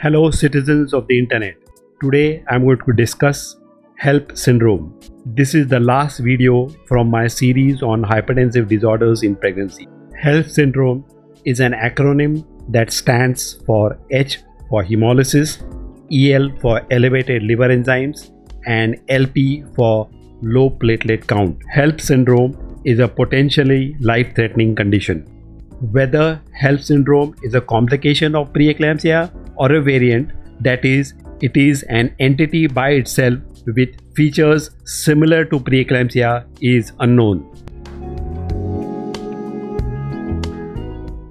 Hello, citizens of the internet. Today I'm going to discuss HELLP syndrome. This is the last video from my series on hypertensive disorders in pregnancy. HELLP syndrome is an acronym that stands for H for hemolysis, EL for elevated liver enzymes, and LP for low platelet count. HELLP syndrome is a potentially life threatening condition. Whether HELLP syndrome is a complication of preeclampsia or a variant, that is, it is an entity by itself with features similar to preeclampsia, is unknown.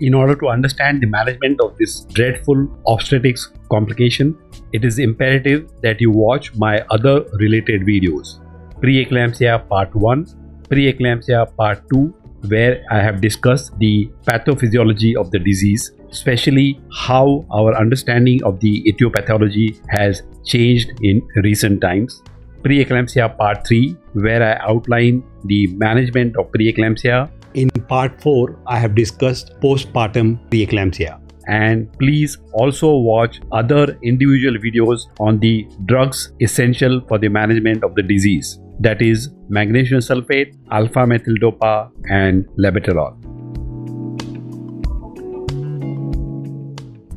In order to understand the management of this dreadful obstetrics complication, it is imperative that you watch my other related videos. Preeclampsia Part 1, Preeclampsia Part 2, where I have discussed the pathophysiology of the disease, especially how our understanding of the etiology has changed in recent times. Preeclampsia Part 3, where I outline the management of preeclampsia. In Part 4, I have discussed postpartum preeclampsia. And please also watch other individual videos on the drugs essential for the management of the disease that is magnesium sulfate, alpha methyl dopa, and labetalol.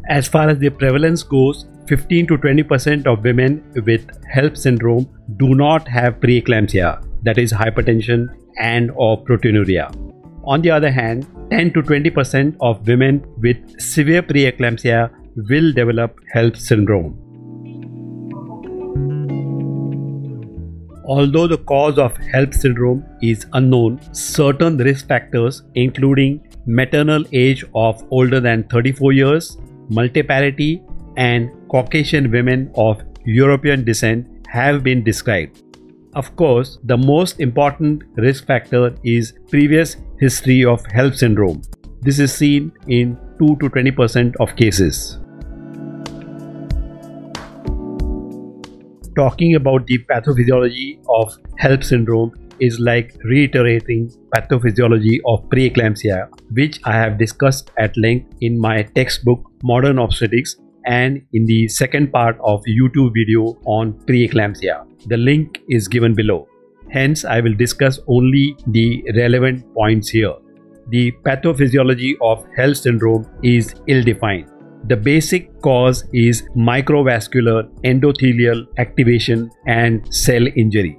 As far as the prevalence goes, 15 to 20% of women with HELLP syndrome do not have preeclampsia, that is hypertension and or proteinuria. On the other hand, 10 to 20% of women with severe preeclampsia will develop HELLP syndrome. Although the cause of HELLP syndrome is unknown, certain risk factors, including maternal age of older than 34 years, multiparity, and Caucasian women of European descent, have been described. Of course, the most important risk factor is previous history of HELLP syndrome. This is seen in 2 to 20% of cases. Talking about the pathophysiology of HELLP syndrome is like reiterating pathophysiology of preeclampsia, which I have discussed at length in my textbook Modern Obstetrics and in the second part of YouTube video on preeclampsia. The link is given below. Hence, I will discuss only the relevant points here. The pathophysiology of HELLP syndrome is ill defined. The basic cause is microvascular endothelial activation and cell injury.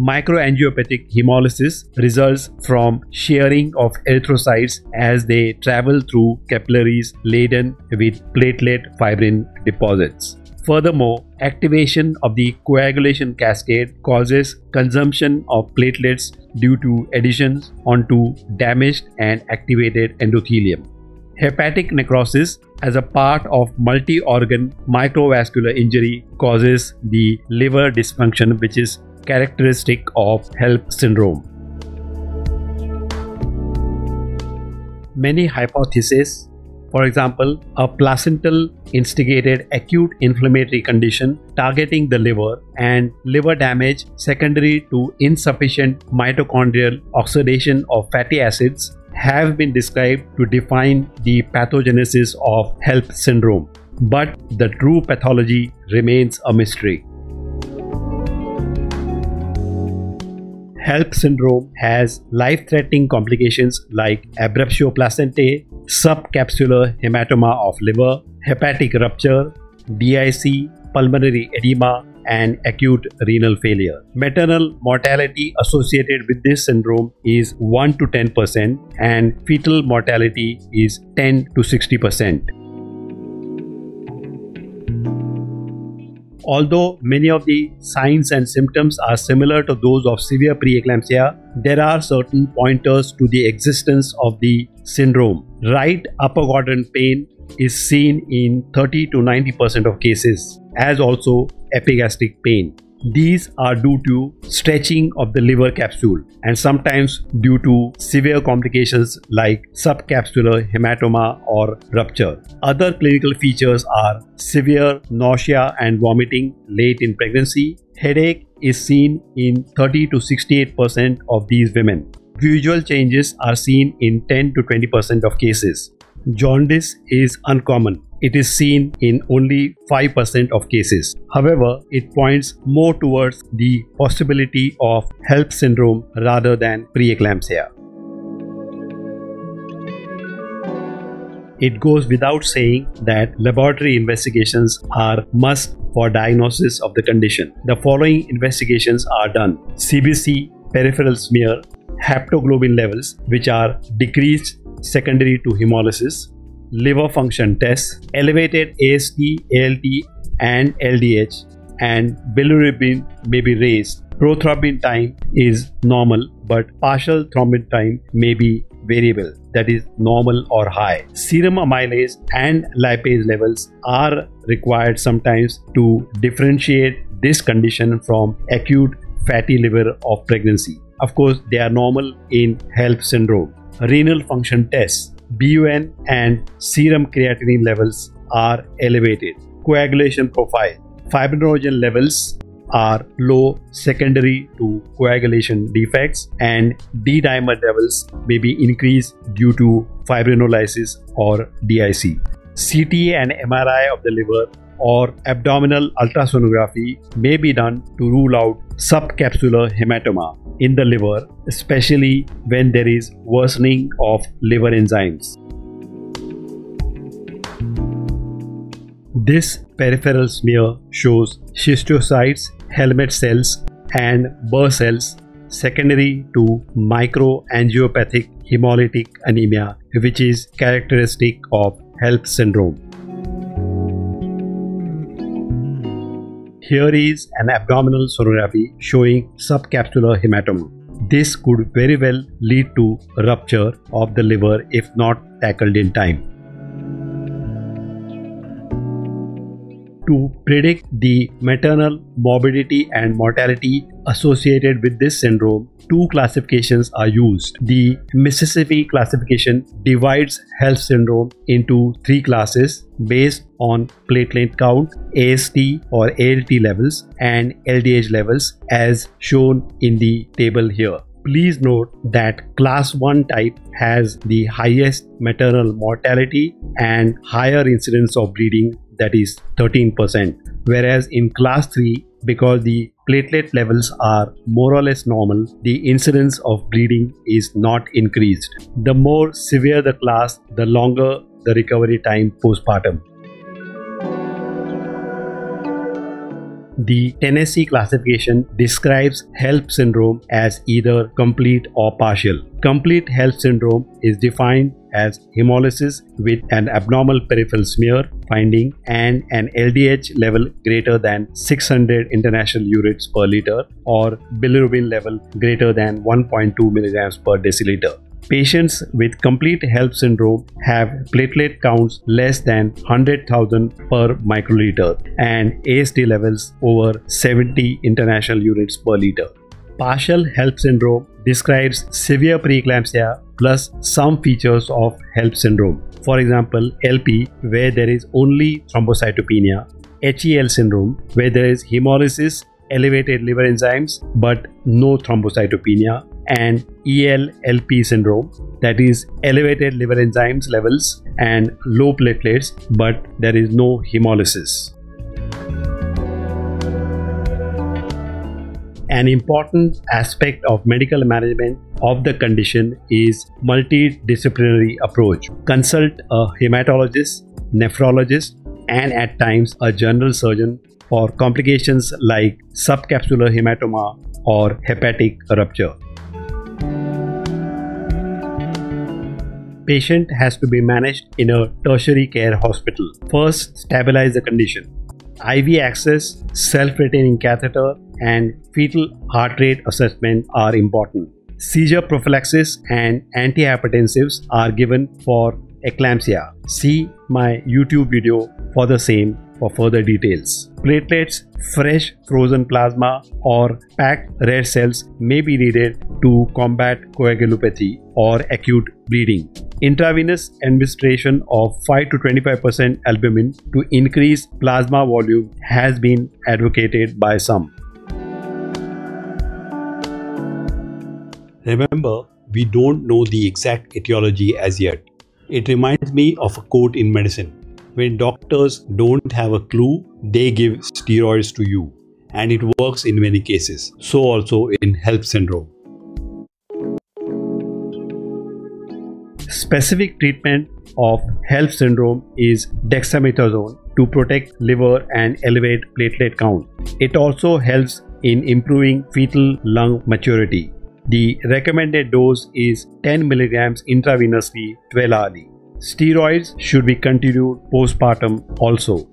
Microangiopathic hemolysis results from shearing of erythrocytes as they travel through capillaries laden with platelet fibrin deposits. Furthermore, activation of the coagulation cascade causes consumption of platelets due to additions onto damaged and activated endothelium. Hepatic necrosis as a part of multi-organ microvascular injury causes the liver dysfunction which is characteristic of HELLP syndrome. Many hypotheses for example, a placental instigated acute inflammatory condition targeting the liver and liver damage secondary to insufficient mitochondrial oxidation of fatty acids have been described to define the pathogenesis of HELLP syndrome. But the true pathology remains a mystery. HELLP syndrome has life threatening complications like abruptio placentae, subcapsular hematoma of liver, hepatic rupture, DIC, pulmonary edema, and acute renal failure. Maternal mortality associated with this syndrome is 1 to 10%, and fetal mortality is 10 to 60%. Although many of the signs and symptoms are similar to those of severe preeclampsia, there are certain pointers to the existence of the syndrome. Right upper quadrant pain is seen in 30 to 90% of cases, as also epigastric pain. These are due to stretching of the liver capsule and sometimes due to severe complications like subcapsular hematoma or rupture. Other clinical features are severe nausea and vomiting late in pregnancy. Headache is seen in 30 to 68% of these women. Visual changes are seen in 10 to 20% of cases. Jaundice is uncommon. It is seen in only 5% of cases. However, it points more towards the possibility of HELLP syndrome rather than preeclampsia. It goes without saying that laboratory investigations are must for diagnosis of the condition. The following investigations are done. CBC, peripheral smear, haptoglobin levels which are decreased secondary to hemolysis, liver function tests, elevated AST, ALT and LDH and bilirubin may be raised. Prothrombin time is normal but partial thrombin time may be variable that is normal or high. Serum amylase and lipase levels are required sometimes to differentiate this condition from acute fatty liver of pregnancy. Of course, they are normal in HELLP syndrome. Renal function tests, BUN and serum creatinine levels are elevated. Coagulation profile, fibrinogen levels are low secondary to coagulation defects and D-dimer levels may be increased due to fibrinolysis or DIC. CTA and MRI of the liver or abdominal ultrasonography may be done to rule out subcapsular hematoma in the liver, especially when there is worsening of liver enzymes. This peripheral smear shows schistocytes, helmet cells, and Burr cells secondary to microangiopathic hemolytic anemia, which is characteristic of HELLP syndrome. Here is an abdominal sonography showing subcapsular hematoma. This could very well lead to rupture of the liver if not tackled in time. To predict the maternal morbidity and mortality associated with this syndrome, two classifications are used. The Mississippi classification divides HELLP syndrome into three classes based on platelet count, AST or ALT levels, and LDH levels as shown in the table here. Please note that class 1 type has the highest maternal mortality and higher incidence of bleeding that is 13%. Whereas in class 3, because the platelet levels are more or less normal, the incidence of bleeding is not increased. The more severe the class, the longer the recovery time postpartum. The Tennessee classification describes HELLP syndrome as either complete or partial. Complete HELLP syndrome is defined as hemolysis with an abnormal peripheral smear finding and an LDH level greater than 600 international units per liter or bilirubin level greater than 1.2 milligrams per deciliter. Patients with complete HELLP syndrome have platelet counts less than 100,000 per microliter and AST levels over 70 international units per liter. Partial HELLP syndrome describes severe preeclampsia plus some features of HELLP syndrome. For example, LP, where there is only thrombocytopenia, HEL syndrome, where there is hemolysis, elevated liver enzymes, but no thrombocytopenia, and ELLP syndrome, that is elevated liver enzymes levels and low platelets, but there is no hemolysis. An important aspect of medical management of the condition is multidisciplinary approach. Consult a hematologist, nephrologist, and at times a general surgeon for complications like subcapsular hematoma or hepatic rupture. Patient has to be managed in a tertiary care hospital. First, stabilize the condition. IV access, self-retaining catheter, and fetal heart rate assessment are important. Seizure prophylaxis and antihypertensives are given for eclampsia. See my YouTube video for the same for further details. Platelets, fresh frozen plasma, or packed red cells may be needed to combat coagulopathy or acute bleeding. Intravenous administration of 5 to 25% albumin to increase plasma volume has been advocated by some. Remember, we don't know the exact etiology as yet. It reminds me of a quote in medicine. When doctors don't have a clue, they give steroids to you. And it works in many cases. So also in HELLP syndrome. Specific treatment of HELLP syndrome is dexamethasone to protect liver and elevate platelet count. It also helps in improving fetal lung maturity. The recommended dose is 10 milligrams intravenously 12 hourly. Steroids should be continued postpartum also.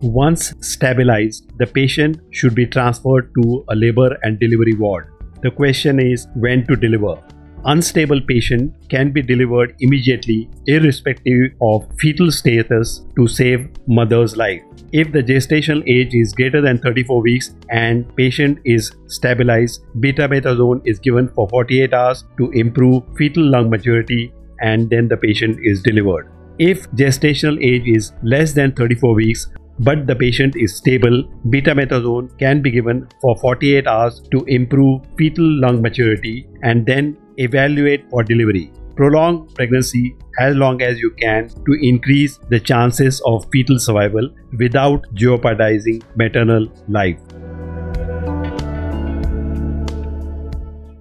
Once stabilized, the patient should be transferred to a labor and delivery ward. The question is when to deliver unstable patient can be delivered immediately irrespective of fetal status to save mother's life. If the gestational age is greater than 34 weeks and patient is stabilized, betamethasone is given for 48 hours to improve fetal lung maturity and then the patient is delivered. If gestational age is less than 34 weeks, but the patient is stable, betamethasone can be given for 48 hours to improve fetal lung maturity and then evaluate for delivery. Prolong pregnancy as long as you can to increase the chances of fetal survival without jeopardizing maternal life.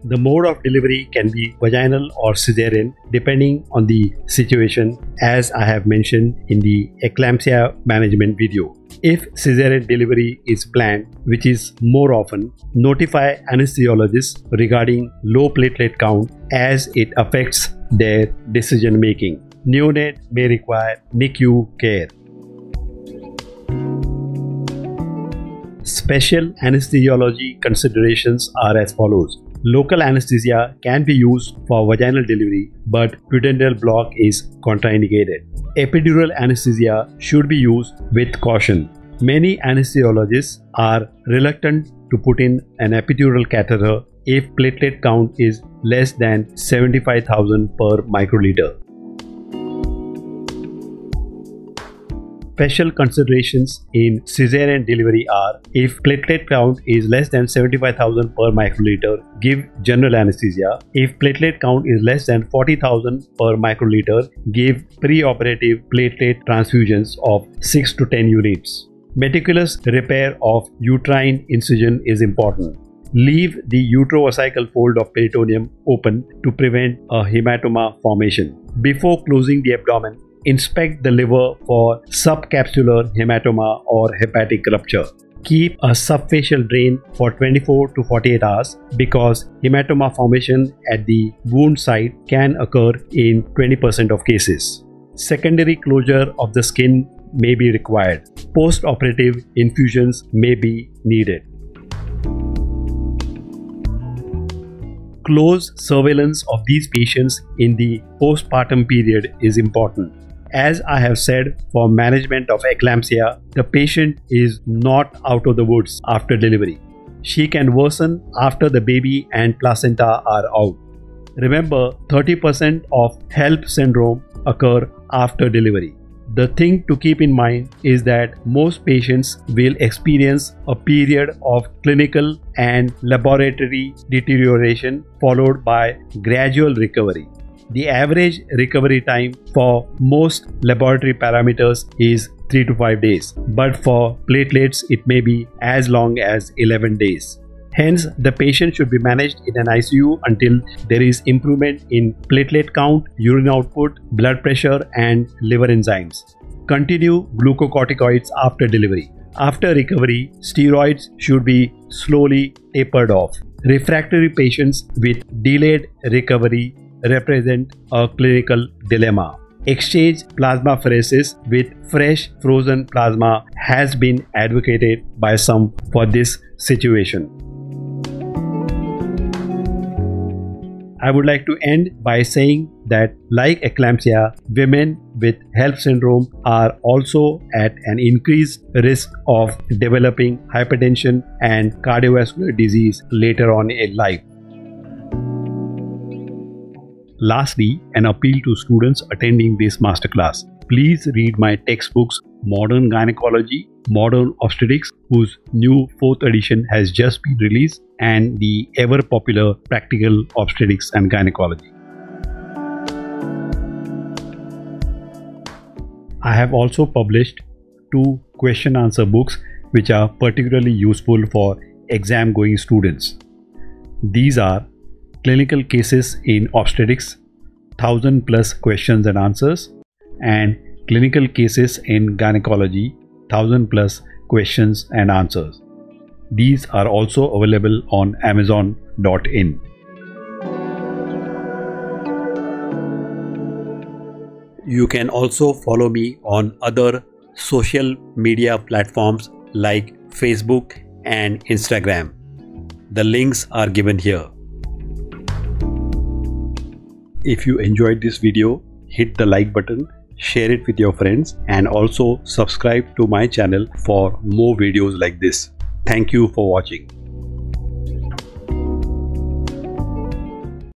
The mode of delivery can be vaginal or cesarean depending on the situation, as I have mentioned in the eclampsia management video. If cesarean delivery is planned, which is more often, notify anesthesiologists regarding low platelet count as it affects their decision making. Neonate may require NICU care. Special anesthesiology considerations are as follows. Local anesthesia can be used for vaginal delivery, but pudendal block is contraindicated. Epidural anesthesia should be used with caution. Many anesthesiologists are reluctant to put in an epidural catheter if platelet count is less than 75,000 per microliter. Special considerations in cesarean delivery are if platelet count is less than 75,000 per microliter, give general anesthesia. If platelet count is less than 40,000 per microliter, give preoperative platelet transfusions of 6 to 10 units. Meticulous repair of uterine incision is important. Leave the uterovesical fold of peritoneum open to prevent a hematoma formation. Before closing the abdomen, inspect the liver for subcapsular hematoma or hepatic rupture. Keep a subfascial drain for 24 to 48 hours because hematoma formation at the wound site can occur in 20% of cases. Secondary closure of the skin may be required. Post operative infusions may be needed. Close surveillance of these patients in the postpartum period is important. As I have said, for management of eclampsia, the patient is not out of the woods after delivery. She can worsen after the baby and placenta are out. Remember, 30% of HELLP syndrome occur after delivery. The thing to keep in mind is that most patients will experience a period of clinical and laboratory deterioration followed by gradual recovery. The average recovery time for most laboratory parameters is 3 to 5 days, but for platelets, it may be as long as 11 days. Hence, the patient should be managed in an ICU until there is improvement in platelet count, urine output, blood pressure, and liver enzymes. Continue glucocorticoids after delivery. After recovery, steroids should be slowly tapered off. Refractory patients with delayed recovery represent a clinical dilemma. Exchange plasmapheresis with fresh frozen plasma has been advocated by some for this situation. I would like to end by saying that, like eclampsia, women with HELLP syndrome are also at an increased risk of developing hypertension and cardiovascular disease later on in life. Lastly, an appeal to students attending this masterclass. Please read my textbooks Modern Gynecology, Modern Obstetrics, whose new fourth edition has just been released, and the ever popular Practical Obstetrics and Gynecology. I have also published two question answer books which are particularly useful for exam going students. These are Clinical Cases in Obstetrics, 1000 plus questions and answers, and Clinical Cases in Gynecology, 1000 plus questions and answers. These are also available on Amazon.in. You can also follow me on other social media platforms like Facebook and Instagram. The links are given here. If you enjoyed this video, hit the like button, share it with your friends and also subscribe to my channel for more videos like this. Thank you for watching.